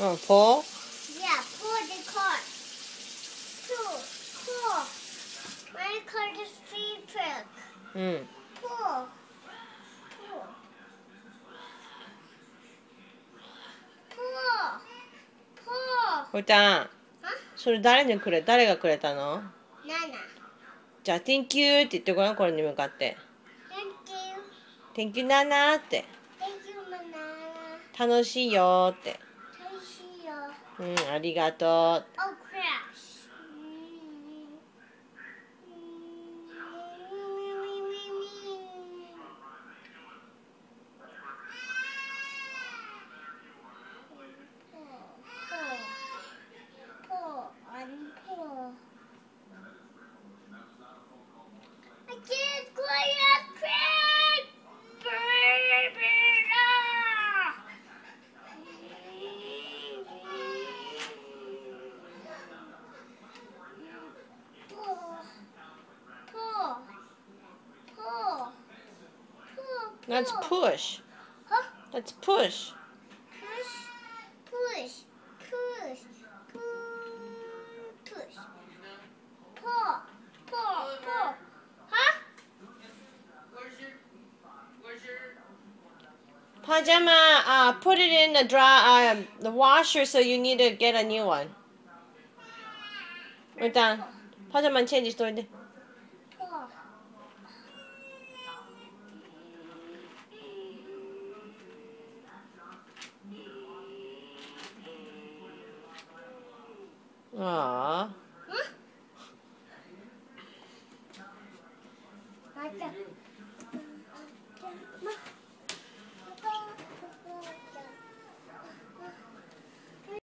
응, pull. Yeah, pull the car. Pull, pull. My car is feedback. 응. Pull, pull. Pull, pull. こいちゃん、あそれ誰にくれ、誰がくれたのナナ。じゃあ、Thank you って言ってごらん、これに向かって。Thank you. Thank you ナナって。Thank you, Manana. 楽しいよって。うん、ありがとう。That's push. Huh? That's push. Push, push, push, push, push. Paw, paw, paw. Huh? Where's your, where's your... Pajama, uh, put it in the dry, uh, the washer, so you need to get a new one. 일단 파자만 체인지 또 이제. 아. 응? 맞아. 맞아.